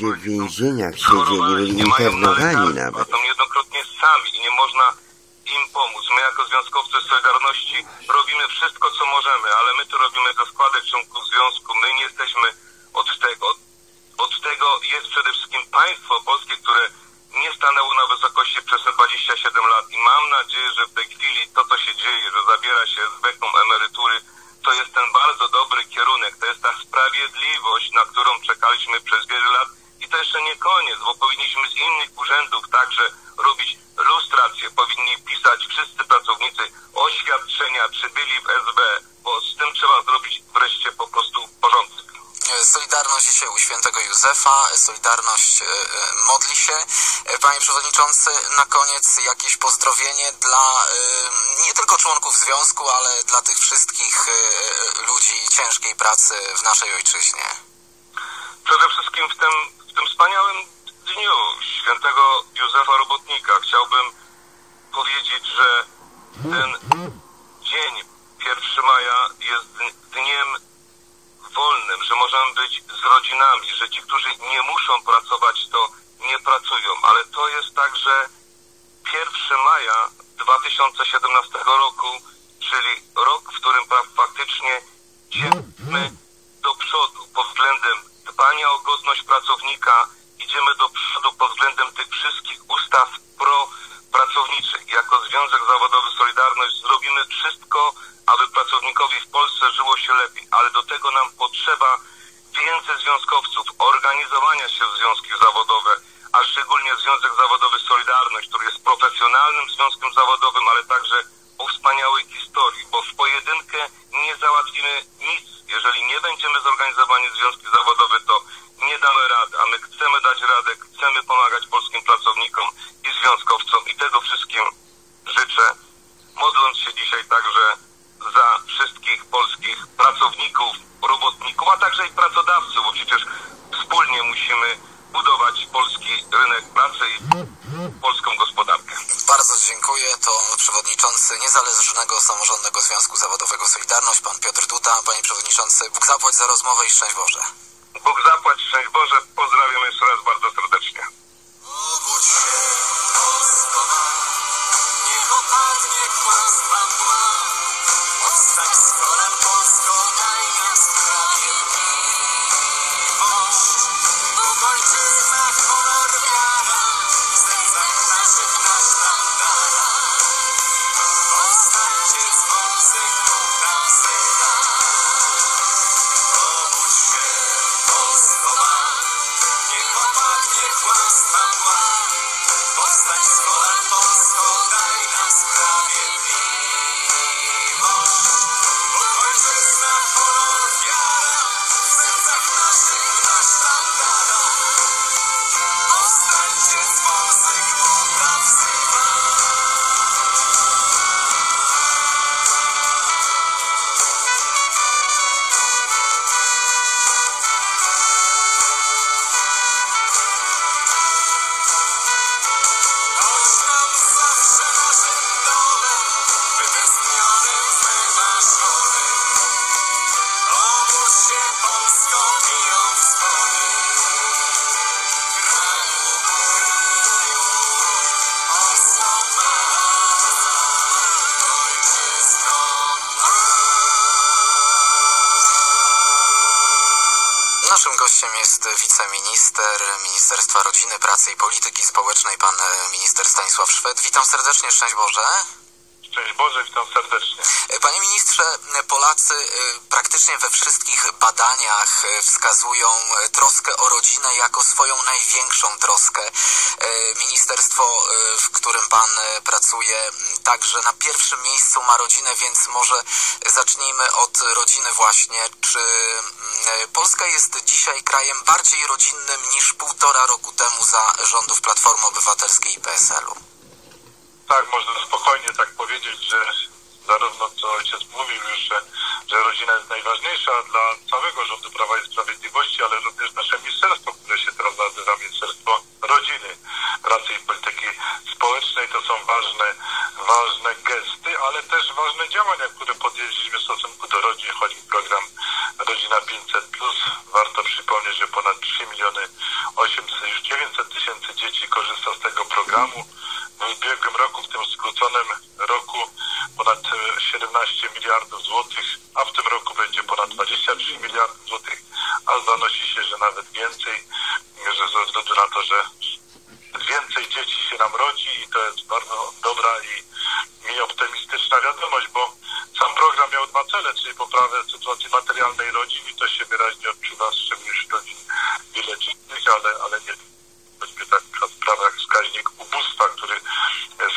ludzie w więzieniach siedzieli, byli internowani nawet. Są niejednokrotnie sami i nie można im pomóc. My jako związkowcy Solidarności robimy wszystko, co możemy, ale my to robimy za składek członków związku. My nie jesteśmy od tego. Od tego jest przede wszystkim państwo polskie, które nie stanęło na wysokości przez te 27 lat i mam nadzieję, że w tej chwili to, co się dzieje, że zabiera się z beką emerytury, to jest ten bardzo dobry kierunek, to jest ta sprawiedliwość, na którą czekaliśmy przez wiele lat to jeszcze nie koniec, bo powinniśmy z innych urzędów także robić lustrację, powinni pisać wszyscy pracownicy oświadczenia, czy byli w SB, bo z tym trzeba zrobić wreszcie po prostu porządek. Solidarność dzisiaj u świętego Józefa, Solidarność e, e, modli się. E, panie Przewodniczący, na koniec jakieś pozdrowienie dla nie tylko członków związku, ale dla tych wszystkich ludzi ciężkiej pracy w naszej ojczyźnie. Przede wszystkim w tym, w tym wspaniałym dniu świętego Józefa Robotnika chciałbym powiedzieć, że ten dzień 1 maja jest dniem wolnym, że możemy być z rodzinami, że ci, którzy nie muszą pracować, to nie pracują. Ale to jest także 1 maja 2017 roku, czyli rok, w którym faktycznie idziemy do przodu pod względem dbania o godność pracownika, idziemy do przodu pod względem tych wszystkich ustaw pro-pracowniczych. Jako Związek Zawodowy Solidarność zrobimy wszystko, aby pracownikowi w Polsce żyło się lepiej, ale do tego nam potrzeba więcej związkowców, organizowania się w związki zawodowe, a szczególnie Związek Zawodowy Solidarność, który jest profesjonalnym związkiem zawodowym, ale także o wspaniałej historii, bo w pojedynkę nie załatwimy nic. Jeżeli nie będziemy zorganizowani w związki zawodowe, to nie damy rady, a my chcemy dać radę, chcemy pomagać polskim pracownikom i związkowcom i tego wszystkim życzę, modląc się dzisiaj także za wszystkich polskich pracowników, robotników, a także i pracodawców, bo przecież wspólnie musimy budować polski rynek pracy i polską gospodarkę. Bardzo dziękuję. To przewodniczący Niezależnego Samorządnego Związku Zawodowego Solidarność, pan Piotr Duda. Panie przewodniczący, Bóg zapłać za rozmowę i szczęść Boże. Opadnie kłamstwa wiceminister Ministerstwa Rodziny, Pracy i Polityki Społecznej, pan minister Stanisław Szwed. Witam serdecznie, szczęść Boże. Szczęść Boże, witam serdecznie. Panie ministrze, Polacy y, praktycznie we wszystkich badaniach wskazują troskę o rodzinę jako swoją największą troskę. Ministerstwo, w którym pan pracuje, także na pierwszym miejscu ma rodzinę, więc może zacznijmy od rodziny właśnie. Czy Polska jest dzisiaj krajem bardziej rodzinnym niż półtora roku temu za rządów Platformy Obywatelskiej i PSL-u? Tak, można spokojnie tak powiedzieć, że zarówno co ojciec mówił już, że, że rodzina jest najważniejsza dla całego rządu Prawa i Sprawiedliwości, ale również nasze ministerstwo, które się teraz nazywa Ministerstwo Rodziny, Pracy i Polityki Społecznej. To są ważne, ważne gesty, ale też ważne działania, które podjęliśmy w stosunku do rodzin, choćby program Rodzina 500+. Warto przypomnieć, że ponad 3 miliony mamy 800, już 900 tysięcy dzieci korzysta z tego programu. W ubiegłym roku, w tym skróconym roku ponad 17 miliardów złotych, a w tym roku będzie ponad 23 miliardy złotych, a zanosi się, że nawet więcej, że ze względu na to, że więcej dzieci się nam rodzi i to jest bardzo dobra i, i optymistyczna wiadomość, bo sam program miał dwa cele, czyli poprawę sytuacji materialnej rodzin i to się wyraźnie odczuwa, szczególnie wśród rodzin wielodzietnych, ale, ale nie choćby tak sprawa jak wskaźnik ubóstwa, który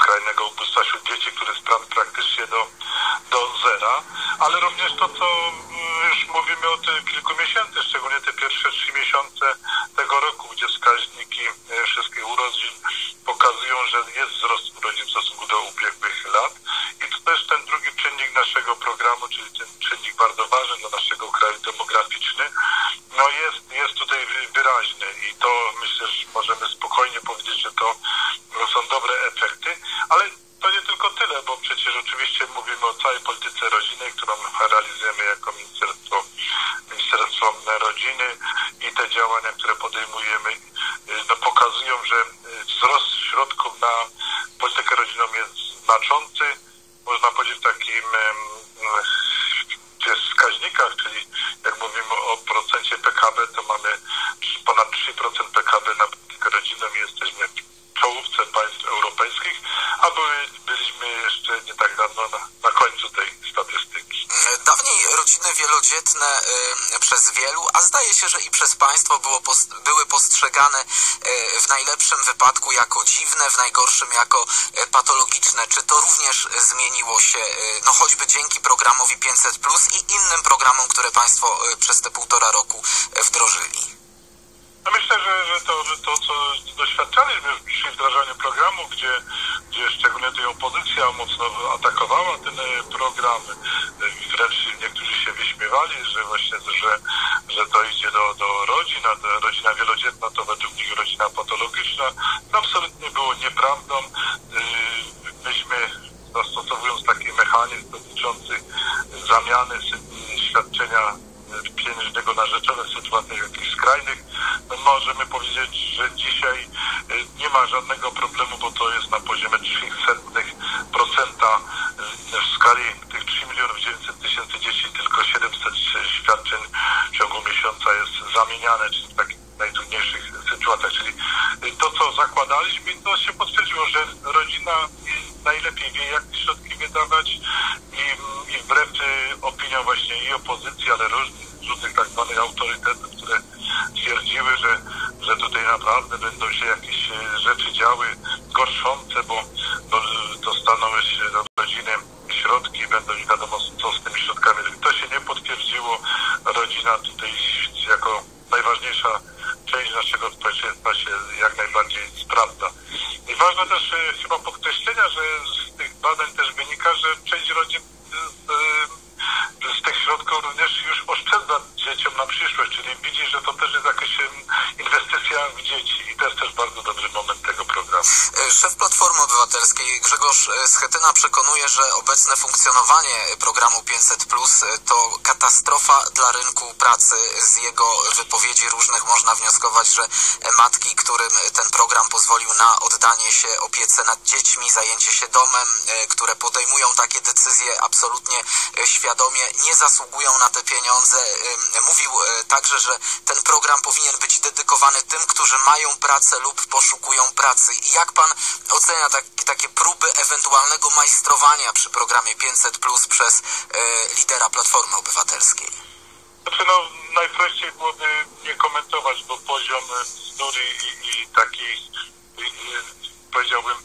skrajnego ubóstwa wśród dzieci, który spadł do, do zera, ale również to, co mm, już mówimy od kilku miesięcy, szczególnie te pierwsze trzy miesiące tego roku, gdzie wskaźniki e, wszystkich urodzin pokazują, że jest wzrost urodzin w stosunku do ubiegłych lat. I to też ten drugi czynnik naszego programu, czyli ten czynnik bardzo ważny dla naszego kraju demograficzny, no jest, jest tutaj wyraźny i to myślę, że możemy spokojnie powiedzieć, że to są dobre efekty, ale to nie tylko tyle, bo przecież oczywiście mówimy o całej polityce rodzinnej, którą realizujemy jako Ministerstwo, Ministerstwo Rodziny i te działania, które podejmujemy, y, no, pokazują, że y, wzrost środków na politykę rodzinną jest znaczący. Można powiedzieć w takim w wskaźnikach, czyli jak mówimy o procencie PKB, to mamy ponad 3% PKB na politykę rodzinną i jesteśmy w czołówce państw europejskich, a byliśmy jeszcze nie tak dawno na, na końcu tej statystyki. Dawniej rodziny wielodzietne y, przez wielu, a zdaje się, że i przez państwo było, post, były postrzegane y, w najlepszym wypadku jako dziwne, w najgorszym jako y, patologiczne. Czy to również zmieniło się, y, no choćby dzięki programowi 500 Plus i innym programom, które państwo y, przez te półtora roku y, wdrożyli? No myślę, że, że, to, że to, co doświadczaliśmy przy wdrażaniu programu, gdzie, gdzie szczególnie tej opozycja mocno atakowała ten e, program, wręcz niektórzy się wyśmiewali, że właśnie, że, że to idzie do, do rodzin, a rodzina wielodzietna to według nich rodzina patologiczna. To absolutnie było nieprawdą. E, myśmy zastosowując taki mechanizm dotyczący zamiany świadczenia pieniężnego na rzeczone w sytuacjach jakichś skrajnych, no możemy powiedzieć, że dzisiaj nie ma żadnego problemu, bo to jest na poziomie 300% w skali tych 3 milionów 900 tysięcy dzieci, tylko 700 świadczeń w ciągu miesiąca jest zamieniane, czyli w takich najtrudniejszych sytuacjach, czyli to, co zakładaliśmy, to się potwierdziło, że rodzina najlepiej wie, jak te środki wydawać i, i wbrew opiniom właśnie i opozycji, ale różnych, różnych tak zwanych autorytetów, które twierdziły, że, że tutaj naprawdę będą się jakieś rzeczy działy gorszące, bo no, dostaną się do rodziny środki, będą nie wiadomo co z tymi środkami. To się nie potwierdziło. Rodzina tutaj jako najważniejsza część naszego społeczeństwa się jak najbardziej sprawdza. I ważne też chyba podkreślenia, że z tych badań też wynika, że część rodzin z, z tych środków również już oszczędza dzieciom na przyszłość, czyli widzi, że to też jest jakaś inwestycja w dzieci i to jest też bardzo dobry moment tego programu. Szef Platformy Obywatelskiej Grzegorz Schetyna przekonuje, że obecne funkcjonowanie programu 500 Plus to katastrofa dla rynku pracy. Z jego wypowiedzi różnych można wnioskować, że matki, którym ten program pozwolił na oddanie się opiece nad dziećmi, zajęcie się domem, które podejmują takie decyzje absolutnie świadomie, nie zasługują na te pieniądze. Mówił także, że ten program powinien być dedykowany tym, którzy mają pracę lub poszukują pracy. Jak pan ocenia tak, takie próby ewentualnego majstrowania przy programie 500 Plus przez e, lidera Platformy Obywatelskiej? Znaczy no, najprościej byłoby nie komentować, bo poziom bzdury i, i takich, powiedziałbym,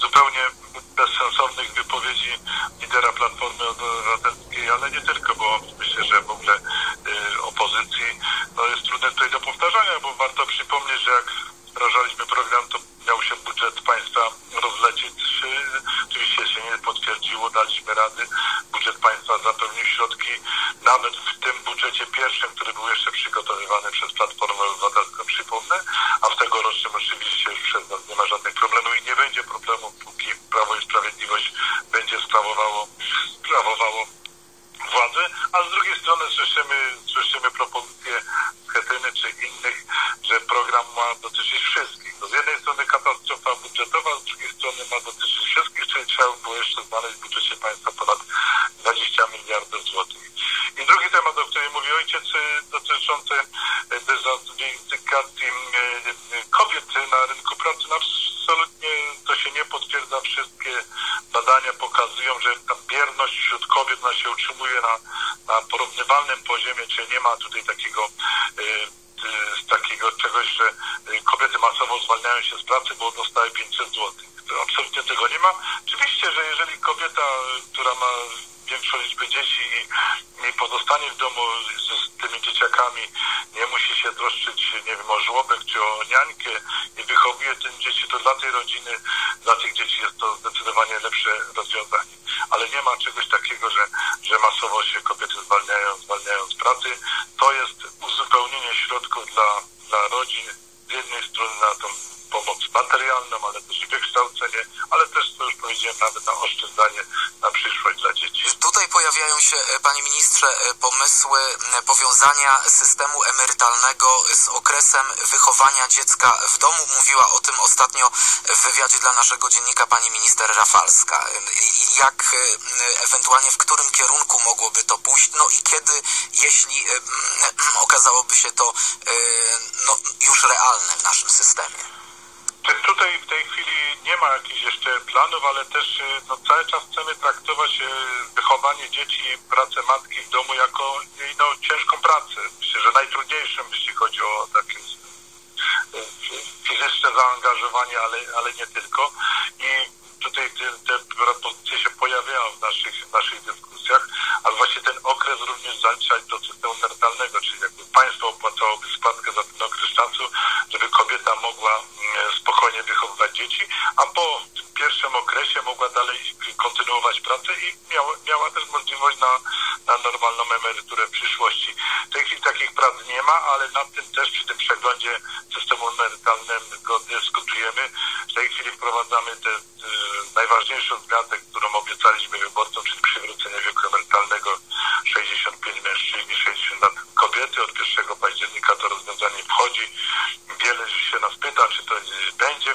zupełnie bezsensownych wypowiedzi lidera Platformy Obywatelskiej, ale nie tylko, bo myślę, że w ogóle y, opozycji no jest trudne tutaj do powtarzania, bo warto przypomnieć, że jak wdrażaliśmy program, to miał się budżet państwa rozlecieć. Oczywiście się nie potwierdziło, daliśmy rady. Budżet państwa zapewnił środki nawet w tym budżecie pierwszym, który był jeszcze przygotowywany przez Platformę Obywatelską, przypomnę, a w tegorocznym oczywiście już przez nas nie ma żadnych problemów i nie będzie problemu, póki Prawo i Sprawiedliwość będzie sprawowało, sprawowało władzę, a z drugiej strony słyszymy, słyszymy propozycje Schetyny czy innych, że pro ma dotyczyć wszystkich. To z jednej strony budżetowa, z drugiej strony ma dotyczyć wszystkich, czyli trzeba było jeszcze znaleźć w budżecie państwa ponad 20 miliardów złotych. I drugi temat, o którym mówi ojciec, dotyczący dezatyfikacji kobiet na rynku pracy. No, absolutnie to się nie potwierdza. Wszystkie badania pokazują, że ta bierność wśród kobiet się utrzymuje na, na porównywalnym poziomie, czyli nie ma tutaj takiego z takiego czegoś, że kobiety masowo zwalniają się z pracy, bo dostały 500 zł. Absolutnie tego nie ma. Oczywiście, że jeżeli kobieta, która ma większą liczbę dzieci i, i pozostanie w domu z, z tymi dzieciakami, nie musi się troszczyć, nie wiem, o żłobek czy o niańkę i wychowuje tym dzieci, to dla tej rodziny, dla tych dzieci jest to zdecydowanie lepsze rozwiązanie. Ale nie ma czegoś takiego, że, że masowo się kobiety zwalniają, zwalniają z pracy. To jest uzupełnienie środków dla, dla rodzin z jednej strony na tą pomoc materialną, ale też wykształcenie, ale też, co już powiedziałem, nawet na oszczędzanie na przyszłość dla dzieci. Tutaj pojawiają się, e, panie ministrze, e, pomysły powiązania systemu emerytalnego z okresem wychowania dziecka w domu. Mówiła o tym ostatnio w wywiadzie dla naszego dziennika pani minister Rafalska. Jak ewentualnie w którym kierunku mogłoby to pójść? No i kiedy, jeśli okazałoby się to no, już realne w naszym systemie? Tutaj w tej chwili nie ma jakichś jeszcze planów, ale też y, no, cały czas chcemy traktować y, wychowanie dzieci i pracę matki w domu jako no, ciężką pracę. Myślę, że najtrudniejszą, jeśli chodzi o takie y, fizyczne zaangażowanie, ale, ale nie tylko. I tutaj te, te propozycje się pojawiają w naszych, w naszych dyskusjach, ale właśnie ten okres również zaliczać do systemu emerytalnego, czyli jakby państwo opłacałoby składkę za ten okres czasu, żeby kobieta mogła spokojnie wychowywać dzieci, a po pierwszym okresie mogła dalej kontynuować pracę i miała, miała też możliwość na, na normalną emeryturę w przyszłości. W tej chwili takich prac nie ma, ale nad tym też przy tym przeglądzie systemu emerytalnego dyskutujemy. W tej chwili wprowadzamy te najważniejszą zmianę, którą obiecaliśmy wyborcom, czyli przywrócenie wieku emerytalnego 65 mężczyźni, 60 lat kobiety. Od 1 października to rozwiązanie wchodzi. Wiele się nas pyta, czy to będzie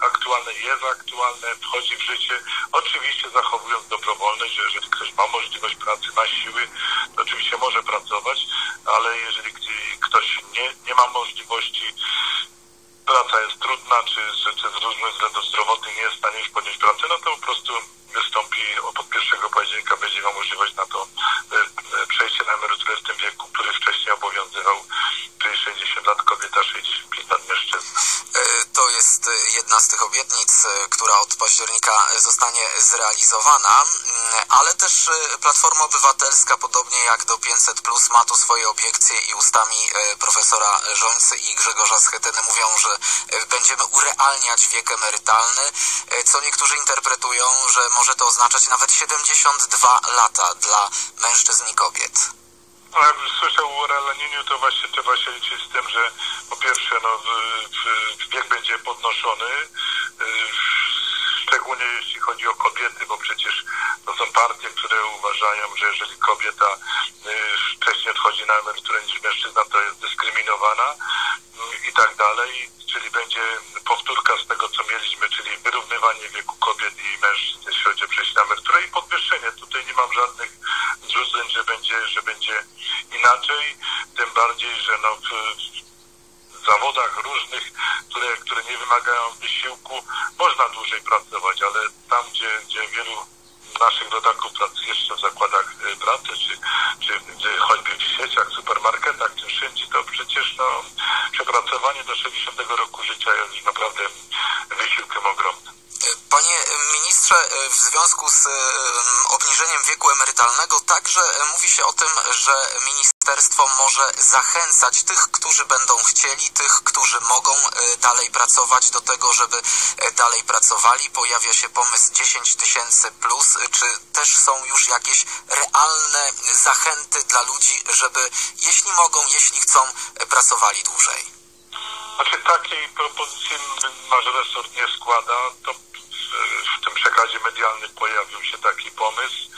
aktualne, jest aktualne, wchodzi w życie. Oczywiście zachowując dobrowolność, że jeżeli ktoś ma możliwość pracy, ma siły, to oczywiście może pracować, ale jeżeli ktoś nie, nie ma możliwości praca jest trudna, czy, czy, czy z różnych względów zdrowotnych nie jest w stanie już podjąć pracy, no to po prostu wystąpi od 1 października, będzie miał możliwość na to e, e, przejście na emeryturę w tym wieku, który wcześniej obowiązywał, czyli 60 lat kobieta, 65 lat mężczyzna. E, to jest jedna z tych obietnic, która od października zostanie zrealizowana, mm, ale też Platforma Obywatelska, podobnie jak do 500 plus, ma tu swoje obiekcje i ustami profesora Żońcy i Grzegorza Schetyny mówią, że będziemy urealniać wiek emerytalny, co niektórzy interpretują, że może to oznaczać nawet 72 lata dla mężczyzn i kobiet. No, jakbym słyszał o urealnieniu, to właśnie trzeba się liczyć z tym, że po pierwsze no, wiek będzie podnoszony, y, szczególnie jeśli chodzi o kobiety, bo przecież to są partie, które uważają, że jeżeli kobieta y, wcześniej odchodzi na emeryturę niż mężczyzna, to jest dyskryminowana y, i tak dalej czyli będzie powtórka z tego, co mieliśmy, czyli wyrównywanie wieku kobiet i mężczyzn, jeśli chodzi o przejście na emeryturę i podwyższenie. Tutaj nie mam żadnych złudzeń, że będzie, że będzie inaczej, tym bardziej, że no w, w zawodach różnych, które, które nie wymagają wysiłku, można dłużej pracować, ale tam, gdzie, gdzie wielu naszych rodaków jeszcze w zakładach y, pracy, czy, czy, czy choćby w sieciach, supermarketach, czy wszędzie, to przecież no, przepracowanie do 60 roku życia jest naprawdę wysiłkiem ogromnym. Panie ministrze, w związku z obniżeniem wieku emerytalnego także mówi się o tym, że ministerstwo może zachęcać tych, którzy będą chcieli, tych, którzy mogą e, dalej pracować do tego, żeby e, dalej pracowali. Pojawia się pomysł 10 tysięcy plus. Czy też są już jakieś realne zachęty dla ludzi, żeby jeśli mogą, jeśli chcą, e, pracowali dłużej? Znaczy takiej propozycji nasz resort nie składa. To w tym przekazie medialnym pojawił się taki pomysł.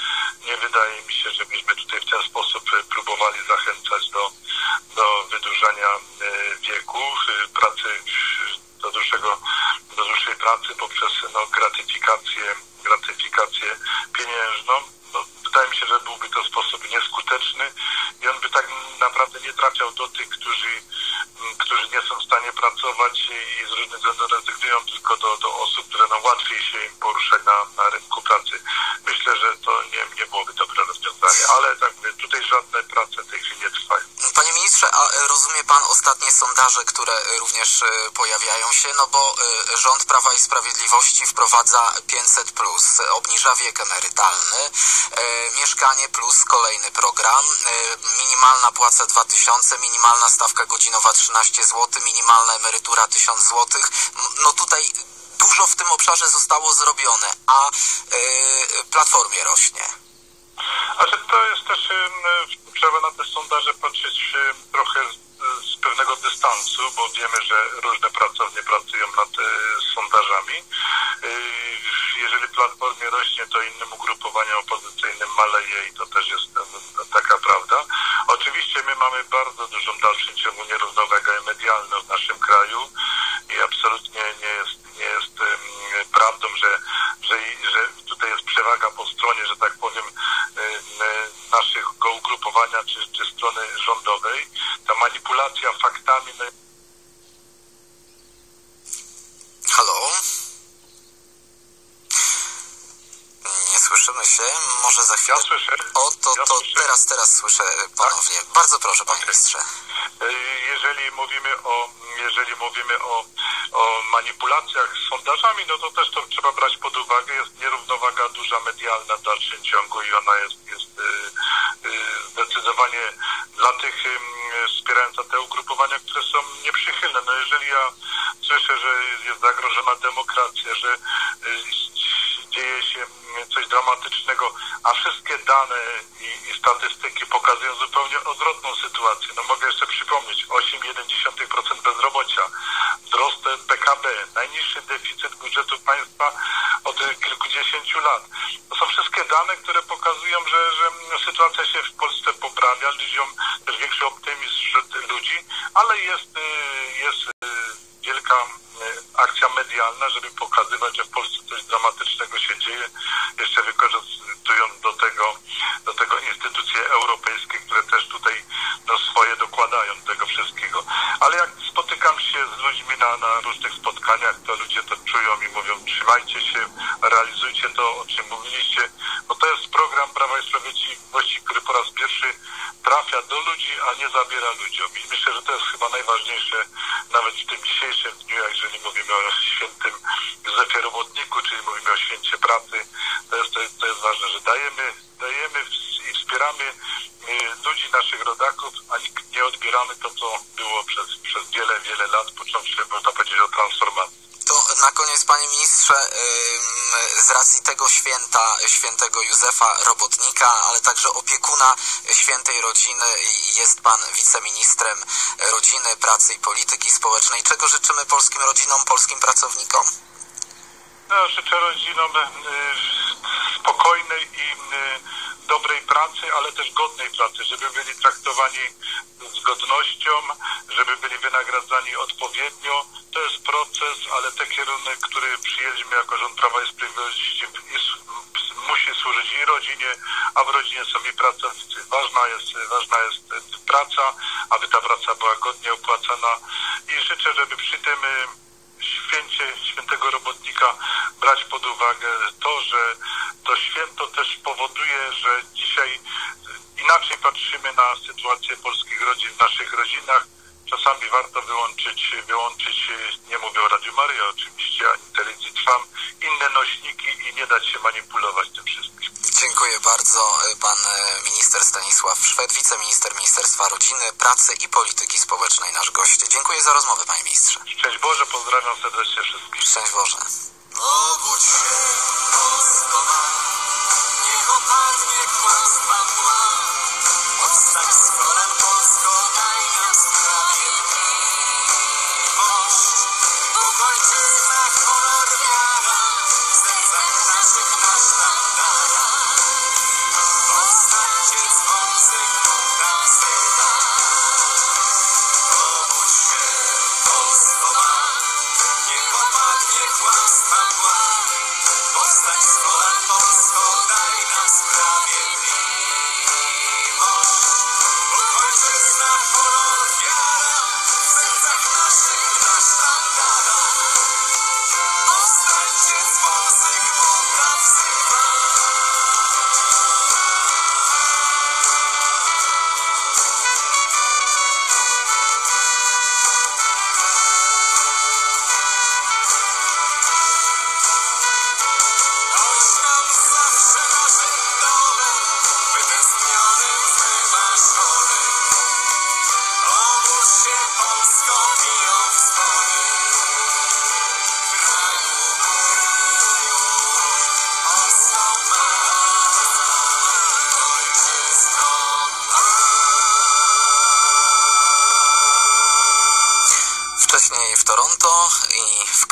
Nie wydaje mi się, żebyśmy tutaj w ten sposób próbowali zachęcać do, do wydłużania wieku, pracy do dłuższego, do dłuższej pracy poprzez no, gratyfikację, gratyfikację pieniężną. No, wydaje mi się, że byłby to sposób nieskuteczny i on by tak naprawdę nie trafiał do tych, którzy, którzy nie są w stanie pracować i z różnych względów rezygnują tylko do, do osób, które no, łatwiej się im poruszać na, na rynku pracy. Myślę, że to nie, nie byłoby dobre rozwiązanie, ale tak mówię, tutaj żadne prace w tej chwili nie trwają. Panie ministrze, a rozumie pan ostatnie sondaże, które również e, pojawiają się, no bo e, rząd Prawa i Sprawiedliwości wprowadza 500 plus, obniża wiek emerytalny, e, mieszkanie plus kolejny program, minimalna płaca 2000, minimalna stawka godzinowa 13 zł, minimalna emerytura 1000 zł. No tutaj dużo w tym obszarze zostało zrobione, a Platformie rośnie. Ale to jest też, trzeba na te sondaże patrzeć trochę z pewnego dystansu, bo wiemy, że różne pracownie pracują nad sondażami. Jeżeli Platformie rośnie, to innym ugrupowaniom opozycyjnym maleje i to też jest taka prawda. Oczywiście my mamy bardzo dużą dalszym ciągu nierównowagę medialną w naszym kraju i absolutnie nie jest, nie jest prawdą, że, że, że tutaj jest przewaga po stronie, że tak powiem, naszego ugrupowania czy, czy strony rządowej. Ta manipulacja faktami. No... Halo? Nie słyszymy się. Może za chwilę. Ja słyszę. O, to, ja to słyszę. teraz, teraz słyszę ponownie. Tak? Bardzo proszę, panie ministrze. Jeżeli mówimy o, jeżeli mówimy o, o manipulacjach z sondażami, no to też to trzeba brać pod uwagę. Jest nierównowaga duża medialna w dalszym ciągu i ona jest, jest zdecydowanie dla tych wspierająca te ugrupowania, które są nieprzychylne. No jeżeli ja słyszę, że jest zagrożona demokracja, że dzieje się coś dramatycznego, a wszystkie dane i, i statystyki pokazują zupełnie odwrotną sytuację. No mogę jeszcze przypomnieć, 8,1% bezrobocia, wzrost PKB, najniższy deficyt budżetu państwa od kilkudziesięciu lat. To są wszystkie dane, które pokazują, że, że sytuacja się w Polsce poprawia, ludziom też większy optymizm wśród ludzi, ale jest, jest wielka akcja medialna, żeby pokazywać, że w Polsce coś dramatycznego się dzieje, jeszcze wykorzystując do tego, do tego instytucje europejskie, które też tutaj no, swoje dokładają do tego wszystkiego. Ale jak spotykam się z ludźmi na, na różnych spotkaniach, to ludzie to czują i mówią, trzymajcie się, realizujcie to, o czym mówiliście, bo to jest program Prawa i Sprawiedliwości, który po raz pierwszy trafia do ludzi, a nie zabiera ludziom. I myślę, że to jest chyba najważniejsze nawet w tym dzisiejszym dniu, jeżeli mówimy o świętym Józefie Robotniku, czyli mówimy o święcie pracy, to jest, to jest, to jest ważne, że dajemy, dajemy i wspieramy ludzi, naszych rodaków, a nie odbieramy to, co było przez, przez wiele, wiele lat, począwszy, można powiedzieć, o transformacji. Na koniec, panie ministrze, z racji tego święta, świętego Józefa Robotnika, ale także opiekuna świętej rodziny, jest pan wiceministrem rodziny, pracy i polityki społecznej. Czego życzymy polskim rodzinom, polskim pracownikom? No, życzę rodzinom spokojnej i dobrej pracy, ale też godnej pracy, żeby byli traktowani z godnością, żeby byli wynagradzani odpowiednio. To jest proces, ale ten kierunek, który przyjęliśmy jako rząd Prawa i Sprawiedliwości musi służyć i rodzinie, a w rodzinie są i pracownicy. Ważna jest, ważna jest praca, aby ta praca była godnie opłacana i życzę, żeby przy tym święcie świętego robotnika brać pod uwagę to, że to święto też powoduje, że dzisiaj inaczej patrzymy na sytuację polskich rodzin w naszych rodzinach. Czasami warto wyłączyć, wyłączyć, nie mówię o Radiu Maryja oczywiście, ani telewizji Trwam, inne nośniki i nie dać się manipulować tym wszystkim. Dziękuję bardzo. Pan minister Stanisław Szwed, wiceminister Ministerstwa Rodziny, Pracy i Polityki Społecznej, nasz gość. Dziękuję za rozmowę, panie ministrze. Szczęść Boże, pozdrawiam serdecznie wszystkich. Szczęść Boże. Obudź się, Polsko ma, niech opadnie kłamstwa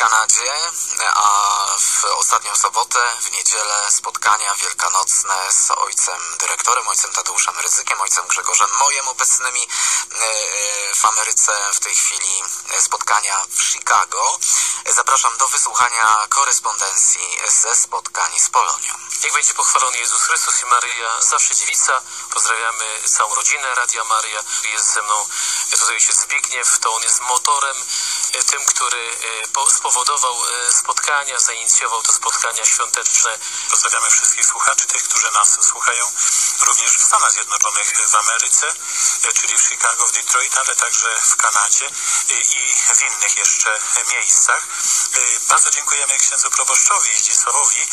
Kanadzie, a w ostatnią sobotę, w niedzielę spotkania wielkanocne z ojcem dyrektorem, ojcem Tadeuszem Ryzykiem, ojcem Grzegorzem Mojem obecnymi e, w Ameryce w tej chwili spotkania w Chicago. Zapraszam do wysłuchania korespondencji ze spotkań z Polonią. Niech będzie pochwalony Jezus Chrystus i Maryja, zawsze dziewica. Pozdrawiamy całą rodzinę Radia Maria. Jest ze mną tutaj się Zbigniew, to on jest motorem, e, tym, który e, po- spowodował e, spotkania, zainicjował to spotkania świąteczne. Pozdrawiamy wszystkich słuchaczy, tych, którzy nas słuchają również w Stanach Zjednoczonych, w Ameryce, czyli w Chicago, w Detroit, ale także w Kanadzie i w innych jeszcze miejscach. Bardzo dziękujemy księdzu proboszczowi Zdzisławowi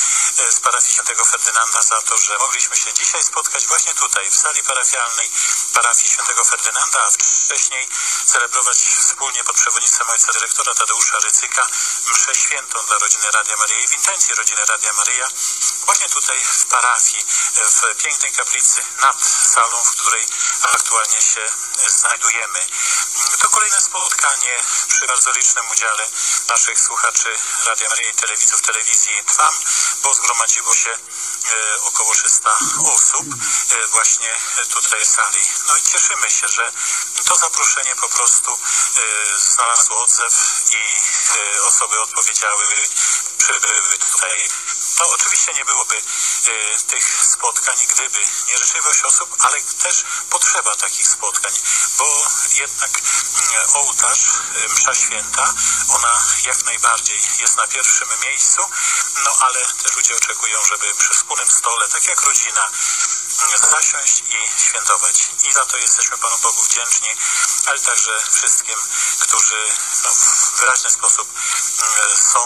z parafii świętego Ferdynanda za to, że mogliśmy się dzisiaj spotkać właśnie tutaj, w sali parafialnej parafii świętego Ferdynanda, a wcześniej celebrować wspólnie pod przewodnictwem ojca dyrektora Tadeusza Rycyka mszę świętą dla rodziny Radia Maryja i w intencji rodziny Radia Maryja właśnie tutaj w parafii, w pięknej kaplicy nad salą, w której aktualnie się znajdujemy. To kolejne spotkanie przy bardzo licznym udziale naszych słuchaczy Radia Maryja i telewizów telewizji Trwam, bo zgromadziło się e, około 300 osób e, właśnie tutaj w sali. No i cieszymy się, że to zaproszenie po prostu e, znalazło odzew i osoby odpowiedziały, przybyły tutaj. No oczywiście nie byłoby e, tych spotkań, gdyby nie życzliwość osób, ale też potrzeba takich spotkań, bo jednak mm, ołtarz, e, msza święta, ona jak najbardziej jest na pierwszym miejscu, no ale te ludzie oczekują, żeby przy wspólnym stole, tak jak rodzina, zasiąść i świętować. I za to jesteśmy Panu Bogu wdzięczni, ale także wszystkim, którzy no, w wyraźny sposób mm, są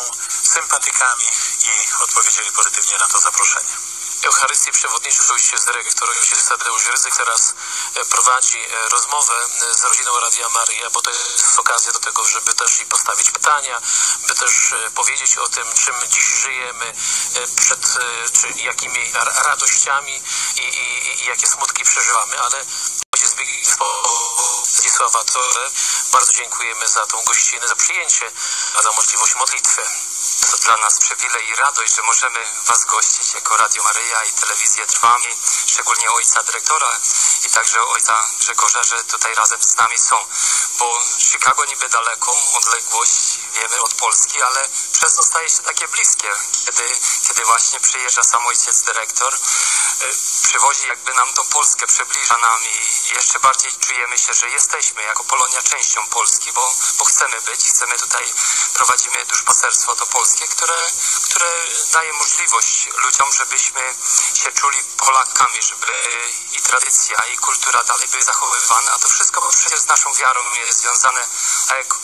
sympatykami i odpowiedzieli pozytywnie na to zaproszenie. Eucharystii przewodniczy oczywiście z dyrektorem ojciec Tadeusz Ryzyk teraz e, prowadzi e, rozmowę e, z rodziną Radia Maryja, bo to jest okazja do tego, żeby też i postawić pytania, by też powiedzieć o tym, czym dziś żyjemy, przed czy jakimi ra- radościami i, i, i jakie smutki przeżywamy, ale Zdzisława Torę, bardzo dziękujemy za tą gościnę, za przyjęcie, za możliwość modlitwy. To dla nas przywilej i radość, że możemy Was gościć jako Radio Maryja i Telewizję Trwamy, szczególnie ojca dyrektora i także ojca Grzegorza, że tutaj razem z nami są. Bo Chicago niby daleko, odległość wiemy od Polski, ale przez to staje się takie bliskie, kiedy, kiedy właśnie przyjeżdża sam ojciec dyrektor, y, przywozi jakby nam tą Polskę, przybliża nam i jeszcze bardziej czujemy się, że jesteśmy jako Polonia częścią Polski, bo, bo chcemy być, chcemy tutaj, prowadzimy duszpasterstwo to polskie, które, które daje możliwość ludziom, żebyśmy się czuli Polakami, żeby i tradycja, i kultura dalej były zachowywane, a to wszystko przecież z naszą wiarą jest związane, a jak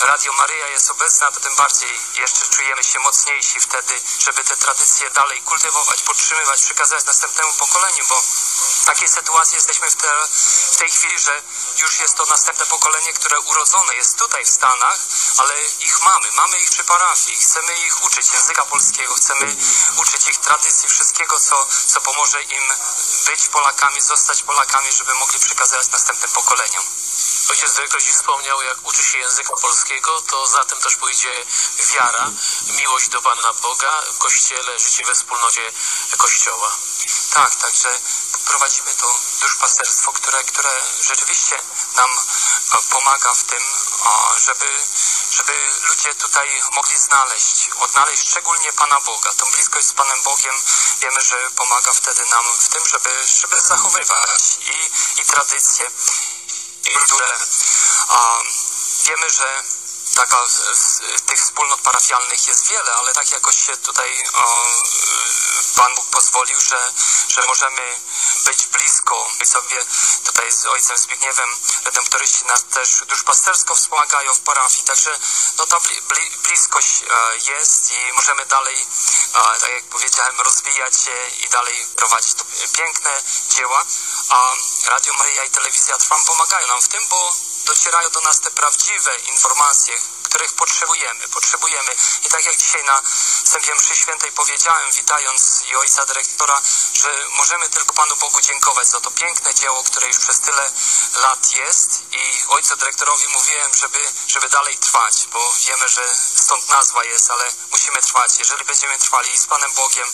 Radio Maryja jest obecna, to tym bardziej jeszcze czujemy się mocniejsi wtedy, żeby te tradycje dalej kultywować, podtrzymywać, przekazywać następnemu pokoleniu, bo w takiej sytuacji jesteśmy w, te, w tej chwili, że już jest to następne pokolenie, które urodzone jest tutaj w Stanach, ale ich mamy, mamy ich przy parafii, chcemy ich uczyć języka polskiego, chcemy uczyć ich tradycji, wszystkiego, co, co pomoże im być Polakami, zostać Polakami, żeby mogli przekazywać następnym pokoleniom. Ojciec dyrektor dziś wspomniał, jak uczy się języka polskiego, to za tym też pójdzie wiara, miłość do Pana Boga, w Kościele, życie we wspólnocie Kościoła. Tak, także prowadzimy to duszpasterstwo, które, które rzeczywiście nam e, pomaga w tym, żeby, żeby ludzie tutaj mogli znaleźć, odnaleźć szczególnie Pana Boga. Tą bliskość z Panem Bogiem wiemy, że pomaga wtedy nam w tym, żeby, żeby zachowywać i, i tradycje, i kulturę. Wiemy, że taka tych wspólnot parafialnych jest wiele, ale tak jakoś się tutaj o, Pan Bóg pozwolił, że, że możemy być blisko. My sobie tutaj z ojcem Zbigniewem, redemptoryści nas też duszpastersko wspomagają w parafii, także no ta bli, bli, bliskość e, jest i możemy dalej, e, tak jak powiedziałem, rozwijać się i dalej prowadzić to piękne dzieła, a Radio Maryja i Telewizja Trwam pomagają nam w tym, bo docierają do nas te prawdziwe informacje, których potrzebujemy. Potrzebujemy. I tak jak dzisiaj na wstępie mszy świętej powiedziałem, witając i ojca dyrektora, że możemy tylko Panu Bogu dziękować za to piękne dzieło, które już przez tyle lat jest i ojcu dyrektorowi mówiłem, żeby, żeby dalej trwać, bo wiemy, że stąd nazwa jest, ale musimy trwać. Jeżeli będziemy trwali z Panem Bogiem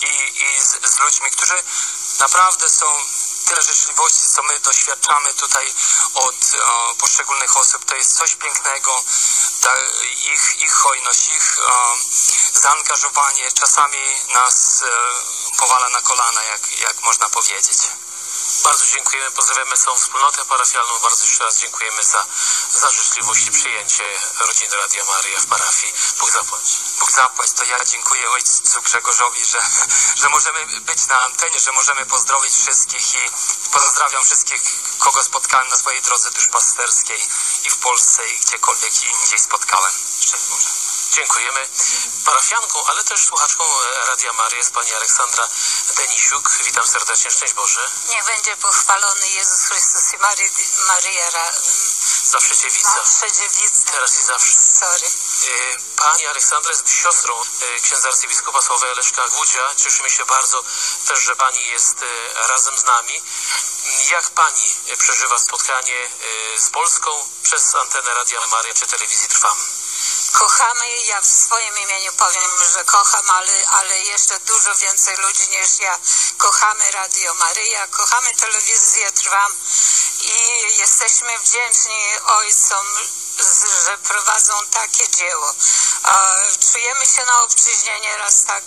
i, i z, z ludźmi, którzy naprawdę są tyle życzliwości, co my doświadczamy tutaj od e, poszczególnych osób, to jest coś pięknego. Ta, ich, ich hojność, ich e, zaangażowanie czasami nas e, powala na kolana, jak, jak można powiedzieć. Bardzo dziękujemy, pozdrawiamy całą wspólnotę parafialną. Bardzo jeszcze raz dziękujemy za, za życzliwość i przyjęcie rodziny Radia Maria w parafii. Bóg zapłać. Bóg zapłać, to ja dziękuję ojcu Grzegorzowi, że, że możemy być na antenie, że możemy pozdrowić wszystkich i pozdrawiam wszystkich, kogo spotkałem na swojej drodze duszpasterskiej i w Polsce i gdziekolwiek indziej spotkałem. Szczęść Boże. Dziękujemy. Parafianką, ale też słuchaczką e, Radia Maria jest pani Aleksandra Denisiuk. Witam serdecznie, szczęść Boże. Niech będzie pochwalony Jezus Chrystus i Mary, Maria Zawsze widzę. zawsze dziewica. Teraz i zawsze. Sorry. E, Pani Aleksandra jest siostrą e, księdza arcybiskupa Sławoja Leszka Gudzia. Cieszymy się bardzo też, że Pani jest razem z nami. Jak Pani przeżywa spotkanie z Polską przez antenę Radia Maria czy telewizji Trwam? Kochamy, ja w swoim imieniu powiem, że kocham, ale, ale jeszcze dużo więcej ludzi niż ja. Kochamy Radio Maryja, kochamy telewizję Trwam i jesteśmy wdzięczni ojcom, że prowadzą takie dzieło. Czujemy się na obczyźnie nieraz tak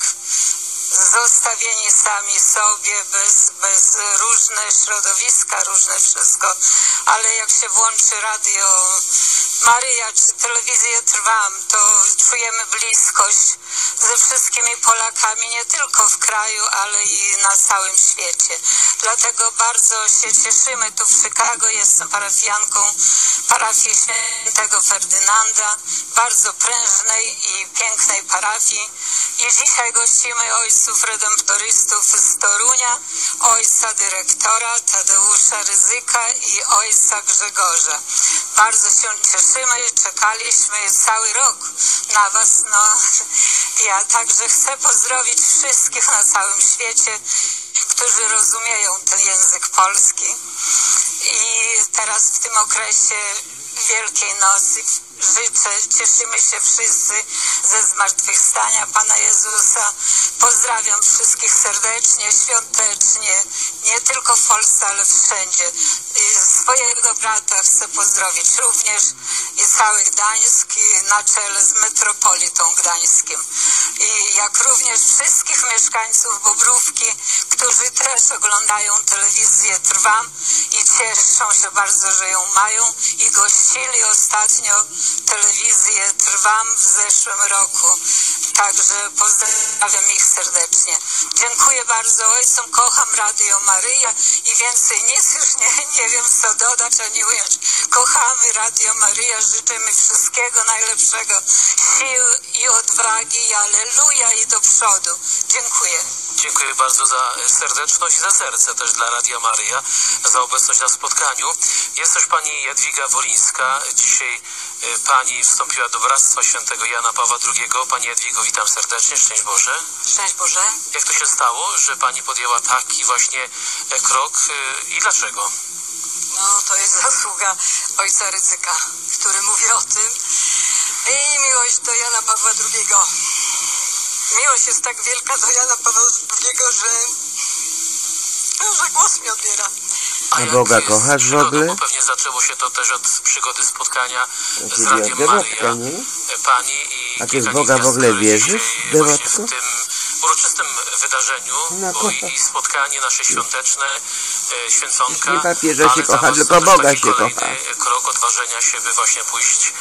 zostawieni sami sobie, bez, bez różne środowiska, różne wszystko, ale jak się włączy radio Maryja czy telewizję Trwam, to czujemy bliskość ze wszystkimi Polakami, nie tylko w kraju, ale i na całym świecie. Dlatego bardzo się cieszymy tu w Chicago, jestem parafianką parafii świętego Ferdynanda, bardzo prężnej i pięknej parafii i dzisiaj gościmy ojców redemptorystów z Torunia, ojca dyrektora Tadeusza Ryzyka i ojca Grzegorza. Bardzo się cieszymy, czekaliśmy cały rok na Was. No, ja także chcę pozdrowić wszystkich na całym świecie, którzy rozumieją ten język polski. I teraz w tym okresie Wielkiej Nocy życzę, cieszymy się wszyscy ze zmartwychwstania Pana Jezusa. Pozdrawiam wszystkich serdecznie, świątecznie, nie tylko w Polsce, ale wszędzie. I swojego brata chcę pozdrowić również i cały Gdańsk i na czele z metropolitą gdańskim. I jak również wszystkich mieszkańców Bobrówki, którzy też oglądają telewizję Trwam i cieszą się bardzo, że ją mają i gościli ostatnio telewizję Trwam w zeszłym roku. Także pozdrawiam ich serdecznie. Dziękuję bardzo ojcom, kocham Radio Maryja i więcej nic już nie, nie wiem co dodać ani ująć. Kochamy Radio Maryja, życzymy wszystkiego najlepszego, sił i odwagi, aleluja i do przodu. Dziękuję. Dziękuję bardzo za serdeczność i za serce też dla Radia Maryja, za obecność na spotkaniu. Jest też pani Jadwiga Wolińska. Dzisiaj e, pani wstąpiła do Bractwa Świętego Jana Pawła II. Pani Jadwigo, witam serdecznie. Szczęść Boże. Szczęść Boże. Jak to się stało, że pani podjęła taki właśnie e, krok e, i dlaczego? No, to jest zasługa ojca Ryzyka, który mówi o tym. I miłość do Jana Pawła II. Miłość jest tak wielka do Jana Pawła II, że, że głos mi odbiera. A jak Boga kochasz w ogóle? Bo pewnie zaczęło się to też od przygody spotkania z Radiem nie? E, Pani i A ty w Boga w ogóle wierzysz, właśnie W tym uroczystym wydarzeniu, No bo to- i, i spotkanie nasze świąteczne, e, święconka. Nie papieża się kocha, tylko Boga się kocha. krok odważenia się, by właśnie pójść